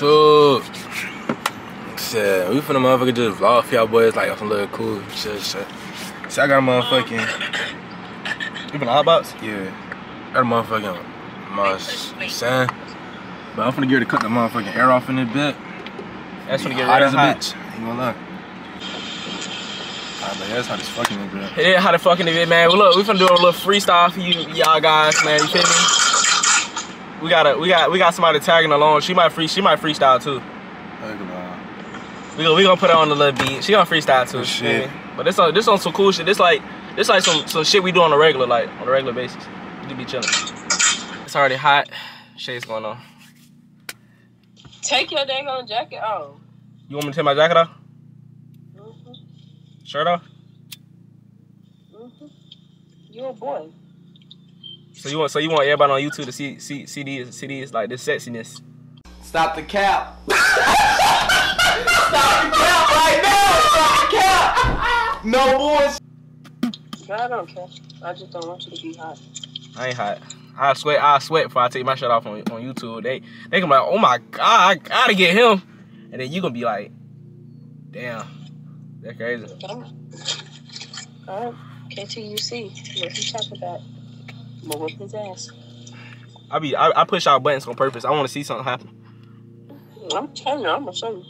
YouTube. Shit, we finna motherfucker just vlog for y'all boys like some little cool shit, shit. So I got a motherfucking, You been hot box? yeah, got a motherfucking, my sand. But I'm finna get ready to cut the motherfucking air off in this bit. That's gonna get hot real as a hot. bitch. Ain't gonna lie. Alright, but yeah, it's hot as fucking in this bit. It is how the fucking it, man. Well, look, we finna do a little freestyle for you, y'all guys, man. You feel me? We got a, we got, we got somebody tagging along. She might free, she might freestyle too. Look at that. We gonna, we gonna put her on the little beat. She gonna freestyle too. Shit. feel? But this on, this on some cool shit. This like, this like some, some shit we do on a regular, like on a regular basis. You be chilling. It's already hot. Shades going on. Take your dang on jacket off. You want me to take my jacket off? Mm-hmm. Shirt off? Mm-hmm. You a boy. So you want, so you want everybody on YouTube to see, see, see these, see these like this sexiness. Stop the cap. Stop the cap right now. Stop the cap. No boys. No, I don't care. I just don't want you to be hot. I ain't hot. I sweat. I sweat before I take my shirt off on, on YouTube. They they gonna be like, oh my god, I gotta get him, and then you gonna be like, damn, that's crazy. Alright. KTUC. What you talking about? I'm gonna whip his ass. I be I, I push out buttons on purpose. I want to see something happen. I'm telling you, I'm gonna show you.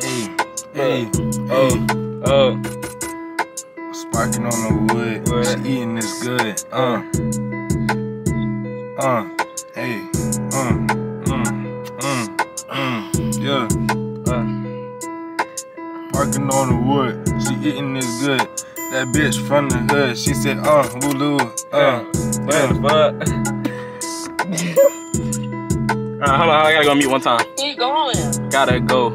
Hey, hey, Oh, hey. oh, Sparking on the wood. Wood. She eating this good. Uh. Uh. Hey. Uh. Yeah. uh, Sparking on the wood. She eating this good. That bitch from the hood. She said, uh, Lulu. Uh. what the fuck? Alright, hold on. I gotta go mute one time. Keep going. Gotta go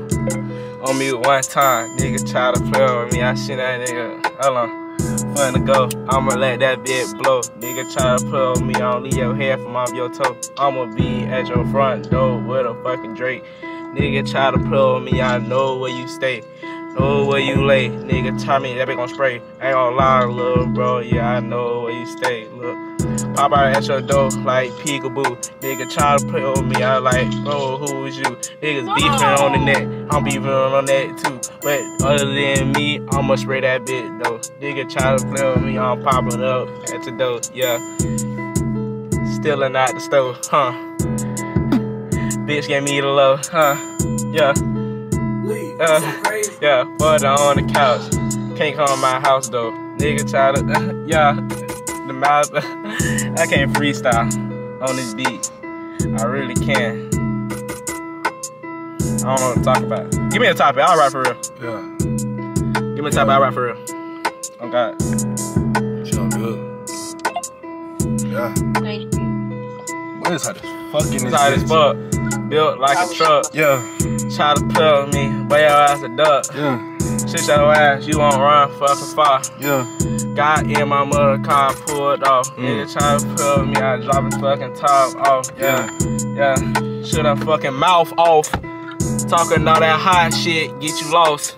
on mute one time. Nigga try to play with me. I seen that nigga. Hold on. Fun to go. I'ma let that bit blow. Nigga try to play with me. I don't leave your hair from off your toe. I'ma be at your front door with a fucking Drake. Nigga try to play with me. I know where you stay. Know where you lay. Nigga me. That bitch gon' spray. Ain't gonna lie, little bro. Yeah, I know where you stay. Look. Pop out at your door like peekaboo. Nigga try to play with me. I like, bro, who is you? Niggas beefing on the net. I'm beefing on that too. But other than me, I'ma spray that bit though. Nigga try to play with me. I'm popping up at the door. Yeah. Stealing out the stove, huh? Bitch gave me the low, huh? Yeah. Uh, yeah, put her on the couch. Can't come my house though. Nigga try to, yeah. The mouth, I can't freestyle on this beat. I really can. I don't know what to talk about. Give me a topic. I'll rap for real. Yeah. Give me a topic. I'll rap for real. Oh God. She on good. Yeah. Thank you. What is hot as fucking It's this hot as fuck. Built like a truck. Yeah. Try to play with me, but your ass a duck. Yeah. Shit your ass, you won't run fucking far. Yeah. Got in my mother car, pulled off. Mm. Nigga try to play with me, I drop his fucking top off. Yeah, yeah. Should I fucking mouth off? Talking all that hot shit, get you lost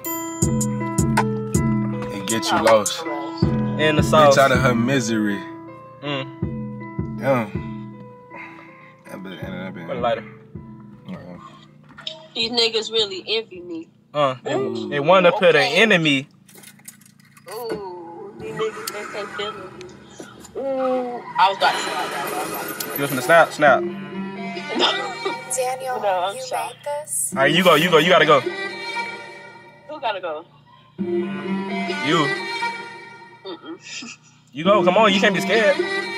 It get you lost. in the sauce. Bitch out of her misery. Mm, Yeah. That bit, that bit. put a lighter. These niggas really envy me. Uh, they, they want to put an enemy. Ooh, these niggas think they feeling me. Ooh, I was about to say like that. but I'm like, You from the snap, snap. Daniel, No, I'm you shy. made this? All right, you go, you go, you gotta go. Who gotta go? You, Mm-mm. you go. Come on, you can't be scared.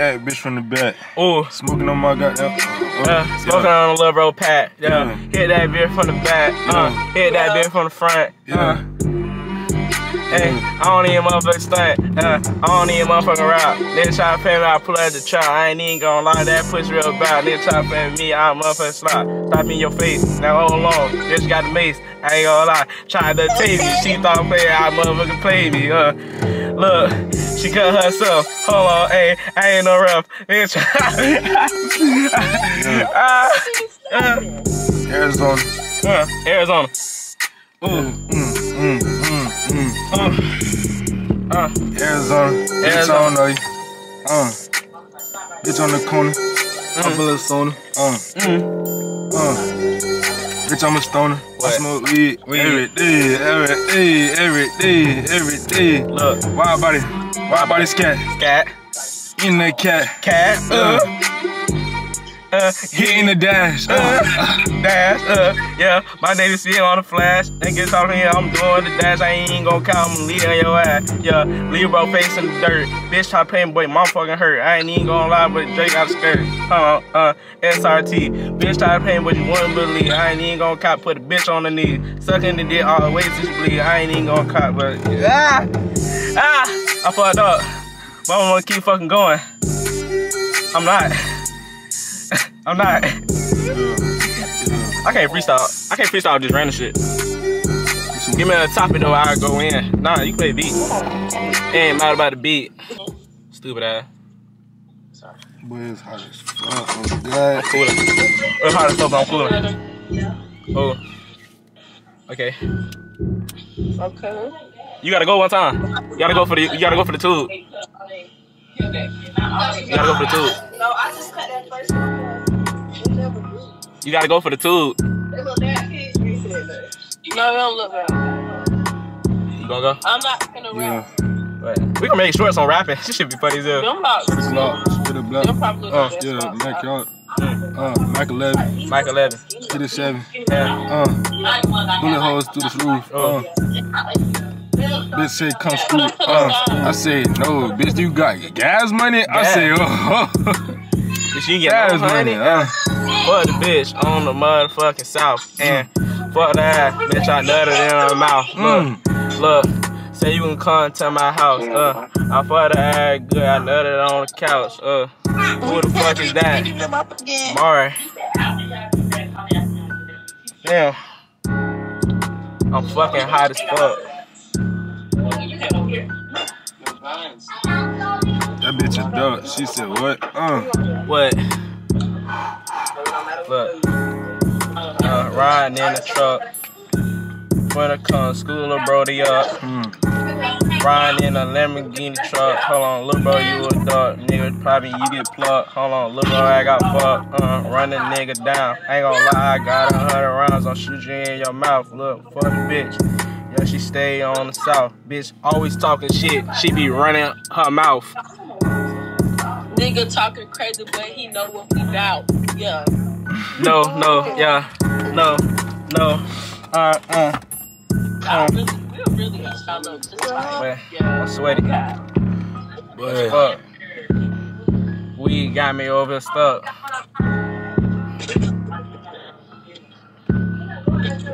that bitch from the back. Oh, Smoking on my goddamn. Uh, Yeah, smoking on a little bro pat. Yeah. Yeah. hit that bitch from the back. Uh, hit that Yeah. bitch from the front. Yeah. Uh, hey, I don't even motherfucking stunt. Uh, I don't even motherfucking rap. Nigga try to pay me, I pull out the trap. I ain't even gonna lie, that push real bad. Nigga try to pay me, I motherfucking slap. Stop in your face. Now hold on, bitch got the mace. I ain't gonna lie. Tried to take me. She thought play, I motherfucking play me. Uh, look, she cut herself. Hold on, hey, I ain't no rough. Try. Ah, uh, Arizona. uh, Arizona. Mm, mm, mm, mm, mm. Uh, Arizona. Bitch, I Arizona. don't know you. Uh. Bitch on the corner. I'm full of soda. Uh. mm. Uh. Bitch, I'm a stoner. I smoke weed, every day, every day, every day, every day. Look, Wild body, wild body scat, cat, in that cat, cat, uh, uh, hitting the dash. uh, Uh. dash, uh, yeah. My name is on the flash. And get off here, I'm doing the dash. I ain't gonna count, I'm leave on your ass. Yeah, leave bro face in the dirt. Bitch, try paying boy, mom fucking hurt. I ain't even gonna lie, but Drake got a skirt. Uh, uh, SRT. Bitch, try paying, but you wouldn't believe. I ain't even gonna cop, put a bitch on the knee. Sucking the dick all the way to bleed. I ain't even gonna cop, but ah, ah, I fucked up. But I'm gonna keep fucking going. I'm not. I'm not. I can't freestyle. I can't freestyle just random shit. Give me a topic though, I'll go in. Nah, you play beat. It ain't matter about the beat. Stupid ass. Sorry. Boy, it's hot as fuck. Oh, God. Cooler. It's hard as fuck, but I'm cooler. Oh. Okay. Okay. You gotta go one time. You gotta go for the. You gotta go for the tube. You gotta go for the tube. No, I just cut that first one. You gotta go for the tube. No, it don't look bad. You gonna go? I'm not gonna Yeah. rap. Wait. We can make shorts on rapping. This should be funny as hell. Them not. Spit it block, spit it block. Them Uh, Yeah, best. Mac yard. Uh, Mac 11, Mike 11. hit it 7. Yeah. Uh, bullet holes through the roof. Uh, bitch say come scoot. Uh, I say no, bitch. You got your gas money? I say oh, Bitch, you get gas no money. Uh, Fuck the bitch on the motherfucking south. And fuck that bitch, I nutted in her mouth. Look, look, say you can come to my house. Uh, I fuck that ass good, I nutted on the couch. Uh, who the fuck is that? Mari. Damn. I'm fucking hot as fuck. That bitch a dog. She said what? Uh, What? Look. Uh, riding in the truck. When it comes, school little brody up. mm, Riding in a Lamborghini truck. Hold on, little bro, you a dog. Nigga, probably you get plucked. Hold on, little bro, I got fucked. Uh, run the nigga down. Ain't gonna lie, I got a hundred rounds. I'll shoot you in your mouth. Look, fuck the bitch. Yeah, she stay on the south. Bitch, always talking shit. She be running her mouth. Nigga talking crazy, but he know what we bout. Yeah. No, no, yeah. No, no. Uh, uh. I really, we're really each other. Just like, Man, yeah. I'm sweaty. boy. Fuck. We got me over stuck.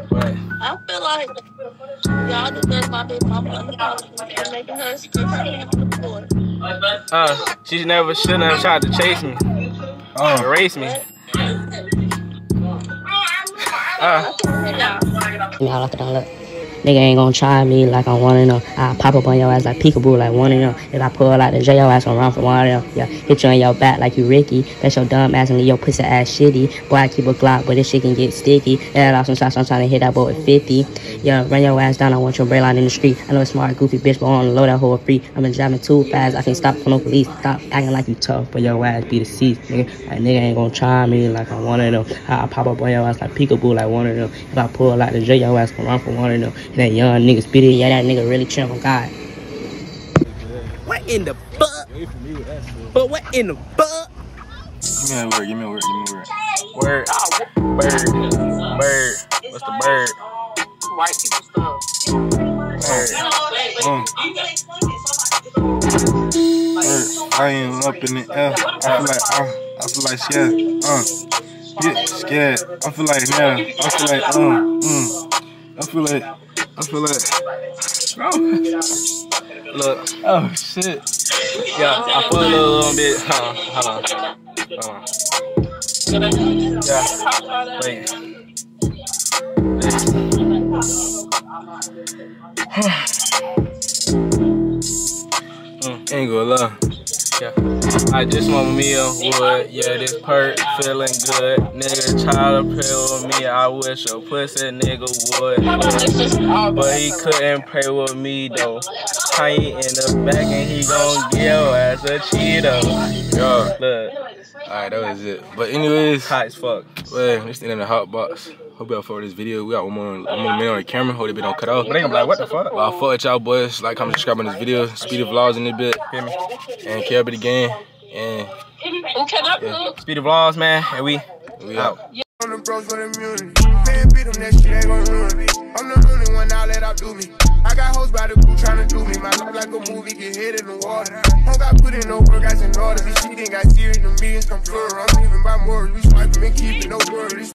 But I feel like y'all just let my baby mama on the making her scream her hand on the floor. uh, she never should have tried to chase me, Uh, erase me. Uh, Yeah. Me all up and look. Nigga ain't gonna try me like I'm one of them. I pop up on your ass like peekaboo like one of them. If I pull out the J, your ass gonna run from one of them. Yeah, hit you on your back like you Ricky. That's your dumb ass and your pussy ass shitty. Boy, I keep a Glock, but this shit can get sticky. Yeah, off some shots, I'm trying to hit that boy with 50. Yeah, run your ass down, I want your brain line in the street. I know a smart, goofy bitch, but I wanna load that whole free. I've been driving too fast, I can't stop for no police. Stop acting like you tough, but your ass be seat, nigga. Like, nigga ain't gonna try me like I'm one of them. I, I pop up on your ass like peekaboo like one of them. If I pull out the J, your ass gonna run from one of them. And that young nigga spit it, yeah, that nigga really chill on God. what in the fuck? But what in the fuck? give me a word. Give me a word. Give me a word. Word, bird, bird. What's the bird? White people stuff. Bird. Um, word. I am up in the air. I feel like uh, I feel like scared. Uh, get scared. I feel like yeah. I feel like um, mm. I feel like I feel like. Oh, Look, oh shit. yeah, I put a little, bit. Hold on, hold on, hold on. Yeah, wait. Mm, ain't gonna lie. Yeah. I just want me a wood, yeah, this perk feeling good. Nigga try to play with me, I wish a pussy nigga would. But he couldn't play with me though. Kanye in the back and he gon' give as a Cheeto. Yeah. Look, Alright, that was it. But anyways, hot as fuck. well, this thing in the hot box. Hope y'all for this video. We got one more, one more minute on the camera. Hope it been don't cut off. But they gonna be like, what the fuck? Well, I fuck with y'all boys. Like, comment, subscribe on this video. Speedy vlogs in this bit. Hear me? And care about the game. And Who can I cook? Speedy vlogs, man, and we we out. out. On the bros for the immunity. Man, beat them, that shit ain't gon' ruin me. I'm the only one now let out do me. I got hoes by the crew tryna do me. My life like a movie, get hit in the water. Don't got put in no work, I in order. This shit ain't got serious, the millions come plural. I'm living by morals. We swiping and keeping no worries.